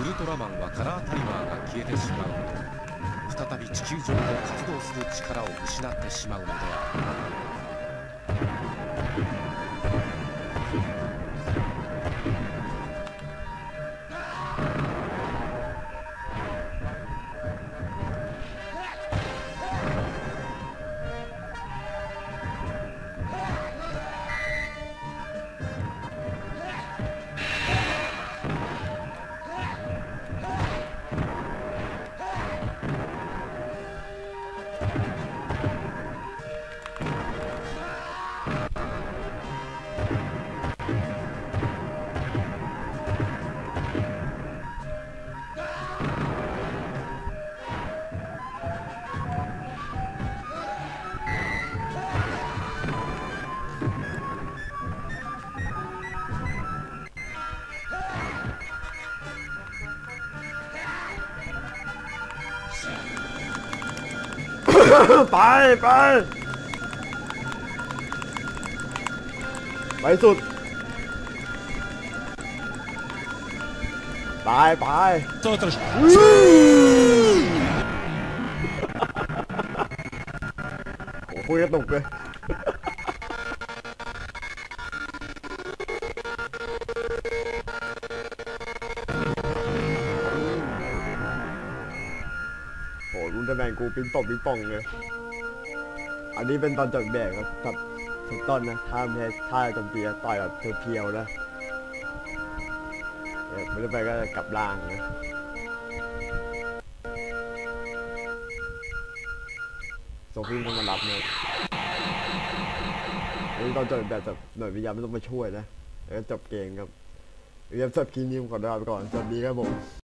ウルトラマンはカラータイマーが消えてしまうと再び地球上で活動する力を失ってしまうのである。 발, 발. 말손. 발, 발. 떨어뜨려. 보이겠다, 못 빼. ลุ้นตำแหน่งกูปิ้งป่องปิ้งป่องเลย อันนี้เป็นตอนจบแบบครับกับทุกต้นนะท่าเพชท่าจมตีต่อยแบบเพียวๆนะเดี๋ยวไม่ได้ไปก็จะกลับล่างนะโซฟี่ต้องมารับเนี่ยอันนี้ตอนจบแบบแบหน่วยวิทยาไม่ต้องมาช่วยนะแล้วก็จบเกมครับเรียบจบคลิปนี้ผมขอลาไปก่อนสวัสดีครับผม